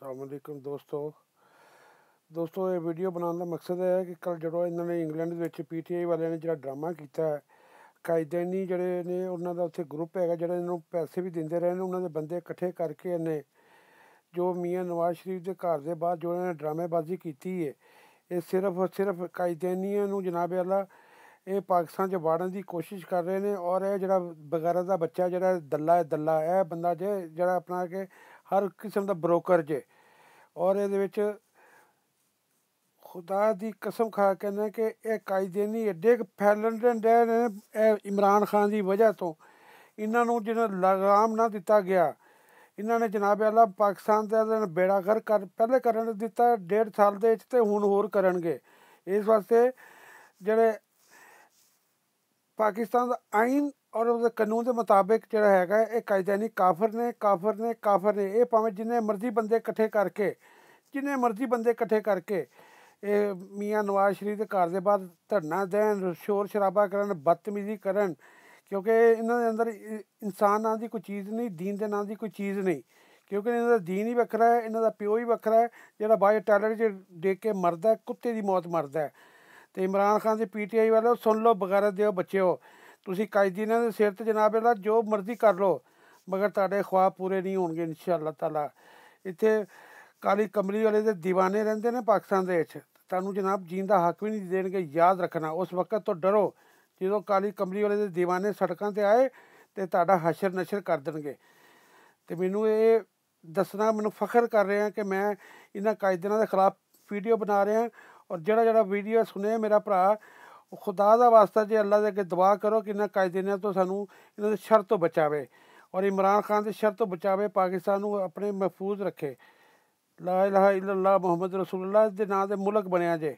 ਅਸਲਾਮੁਅਲੈਕੁਮ ਦੋਸਤੋ। ਦੋਸਤੋ, ਇਹ ਵੀਡੀਓ ਬਣਾਉਣ ਦਾ ਮਕਸਦ ਹੈ ਕਿ ਕੱਲ ਜਦੋਂ ਇਹਨਾਂ ਨੇ ਇੰਗਲੈਂਡ ਦੇ ਵਿੱਚ ਪੀਟੀਆਈ ਵਾਲਿਆਂ ਨੇ ਜਿਹੜਾ ਡਰਾਮਾ ਕੀਤਾ ਹੈ, ਕਾਇਦੇਨੀ ਜਿਹੜੇ ਨੇ ਉਹਨਾਂ ਦਾ ਉੱਥੇ ਗਰੁੱਪ ਹੈਗਾ ਜਿਹੜਾ ਇਹਨਾਂ ਨੂੰ ਪੈਸੇ ਵੀ ਦਿੰਦੇ ਰਹੇ ਨੇ, ਉਹਨਾਂ ਦੇ ਬੰਦੇ ਇਕੱਠੇ ਕਰਕੇ ਇਹਨੇ ਜੋ ਮੀਆਂ ਨਵਾਜ਼ ਸ਼ਰੀਫ ਦੇ ਘਰ ਦੇ ਬਾਹਰ ਜੋ ਇਹਨਾਂ ਨੇ ਡਰਾਮੇਬਾਜ਼ੀ ਕੀਤੀ ਹੈ, ਇਹ ਸਿਰਫ ਔਰ ਸਿਰਫ ਕਾਇਦੇਨੀਆਂ ਨੂੰ ਜਨਾਬ ਅੱਲਾ, ਇਹ ਪਾਕਿਸਤਾਨ 'ਚ ਵਾੜਨ ਦੀ ਕੋਸ਼ਿਸ਼ ਕਰ ਰਹੇ ਨੇ ਔਰ ਇਹ ਜਿਹੜਾ ਬਗੈਰਾ ਦਾ ਬੱਚਾ ਜਿਹੜਾ ਦੱਲਾ ਹੈ, ਦੱਲਾ, ਇਹ ਬੰਦਾ ਜੇ ਜਿਹੜਾ ਆਪਣਾ ਕਿ ਹਰ ਕਿਸਮ ਦਾ ਬ੍ਰੋਕਰ ਜੇ। ਔਰ ਇਹਦੇ ਵਿੱਚ ਖੁਦਾ ਦੀ ਕਸਮ ਖਾ ਕੇ ਨੇ ਕਿ ਇਹ ਕਾਇਦੇਨੀ ਐਡੇ ਫੈਲਣ ਦੇ ਨੇ ਇਹ ਇਮਰਾਨ ਖਾਨ ਦੀ ਵਜ੍ਹਾ ਤੋਂ। ਇਹਨਾਂ ਨੂੰ ਜਿਹੜਾ ਲਗਾਮ ਨਾ ਦਿੱਤਾ ਗਿਆ, ਇਹਨਾਂ ਨੇ ਜਨਾਬ ਅੱਲਾ ਪਾਕਿਸਤਾਨ ਦਾ ਬੇੜਾ ਕਰ ਕਰ, ਪਹਿਲੇ ਕਰਨ ਦਿੱਤਾ, ਡੇਢ ਸਾਲ ਦੇ ਵਿੱਚ ਤੇ ਹੁਣ ਹੋਰ ਕਰਨਗੇ। ਇਸ ਵਾਸਤੇ ਜਿਹੜੇ ਪਾਕਿਸਤਾਨ ਦਾ ਆਇਨ ਔਰ ਉਹਦੇ ਕਾਨੂੰਨ ਦੇ ਮੁਤਾਬਿਕ ਜਿਹੜਾ ਹੈਗਾ, ਇਹ ਕਾਇਦਾ ਨਹੀਂ, ਕਾਫਰ ਨੇ ਕਾਫਰ ਨੇ ਕਾਫਰ ਨੇ, ਇਹ ਭਾਵੇਂ ਜਿੰਨੇ ਮਰਜ਼ੀ ਬੰਦੇ ਇਕੱਠੇ ਕਰਕੇ, ਜਿੰਨੇ ਮਰਜ਼ੀ ਬੰਦੇ ਇਕੱਠੇ ਕਰਕੇ, ਇਹ ਮੀਆਂ ਨਵਾਜ਼ ਸ਼ਰੀਫ ਦੇ ਘਰ ਦੇ ਬਾਅਦ ਧਰਨਾ ਦੇਣ, ਸ਼ੋਰ ਸ਼ਰਾਬਾ ਕਰਨ, ਬਦਤਮੀਜ਼ੀ ਕਰਨ, ਕਿਉਂਕਿ ਇਹਨਾਂ ਦੇ ਅੰਦਰ ਇਨਸਾਨ ਨਾਂ ਦੀ ਕੋਈ ਚੀਜ਼ ਨਹੀਂ, ਦੀਨ ਦੇ ਨਾਂ ਦੀ ਕੋਈ ਚੀਜ਼ ਨਹੀਂ, ਕਿਉਂਕਿ ਇਹਨਾਂ ਦਾ ਦੀਨ ਹੀ ਵੱਖਰਾ ਹੈ, ਇਹਨਾਂ ਦਾ ਪਿਓ ਹੀ ਵੱਖਰਾ ਹੈ, ਜਿਹੜਾ ਬਾਏ ਟੈਲਰ 'ਚ ਡੇਕ ਕੇ ਮਰਦਾ ਕੁੱਤੇ ਦੀ ਮੌਤ ਮਰਦਾ ਤੇ ਇਮਰਾਨ ਖਾਨ ਦੇ ਪੀਟੀਆਈ ਵਾਲੇ ਸੁਣ ਲਓ, ਬਗੈਰ ਦਿਓ, ਬੱਚਿਓ ਤੁਸੀਂ ਕੱਜ ਦੀ ਦੇ ਸਿਰ ਤੇ ਜਨਾਬ ਇਹਦਾ ਜੋ ਮਰਜ਼ੀ ਕਰ ਲਓ, ਮਗਰ ਤੁਹਾਡੇ ਖੁਆਬ ਪੂਰੇ ਨਹੀਂ ਹੋਣਗੇ ਇਨਸ਼ਾ ਅੱਲਾਹ ਤਾਲਾ। ਇੱਥੇ ਕਾਲੀ ਕਮਲੀ ਵਾਲੇ ਦੇ دیਵਾਨੇ ਰਹਿੰਦੇ ਨੇ ਪਾਕਿਸਤਾਨ ਦੇ ਵਿੱਚ। ਤੁਹਾਨੂੰ ਜਨਾਬ ਜੀਣ ਦਾ ਹੱਕ ਵੀ ਨਹੀਂ ਦੇਣਗੇ, ਯਾਦ ਰੱਖਣਾ। ਉਸ ਵਕਤ ਤੋਂ ਡਰੋ, ਜਦੋਂ ਕਾਲੀ ਕਮਲੀ ਵਾਲੇ ਦੇ دیਵਾਨੇ ਸੜਕਾਂ ਤੇ ਆਏ ਤੇ ਤੁਹਾਡਾ ਹਸ਼ਰ ਨਸ਼ਰ ਕਰ ਦੇਣਗੇ। ਤੇ ਮੈਨੂੰ ਇਹ ਦੱਸਣਾ, ਮੈਨੂੰ ਫਖਰ ਕਰ ਰਿਹਾ ਕਿ ਮੈਂ ਇਹਨਾਂ ਕਾਇਦਿਆਂ ਦੇ ਖਿਲਾਫ ਵੀਡੀਓ ਬਣਾ ਰਿਹਾ ਔਰ ਜਿਹੜਾ ਜਿਹੜਾ ਵੀਡੀਓ ਸੁਣੇ ਮੇਰਾ ਭਰਾ ਉਹ ਖੁਦਾ ਦਾ ਵਾਸਤਾ ਜੇ ਅੱਲਾ ਦੇ ਅੱਗੇ ਦੁਆ ਕਰੋ ਕਿ ਇਹਨਾਂ ਕਾਇਦਿਆਂ ਤੋਂ ਸਾਨੂੰ ਇਹਨਾਂ ਦੇ ਸ਼ਰ ਤੋਂ ਬਚਾਵੇ ਔਰ ਇਮਰਾਨ ਖਾਨ ਦੇ ਸ਼ਰ ਤੋਂ ਬਚਾਵੇ, ਪਾਕਿਸਤਾਨ ਨੂੰ ਆਪਣੇ ਮਹਿਫੂਜ਼ ਰੱਖੇ। ਲਾ ਇਲਾਹਾ ਇਲੱਲਾ ਮੁਹੰਮਦ ਰਸੂਲullah ਦੇ ਨਾਂ ਦੇ ਮੁਲਕ ਬਣਿਆ ਜੇ।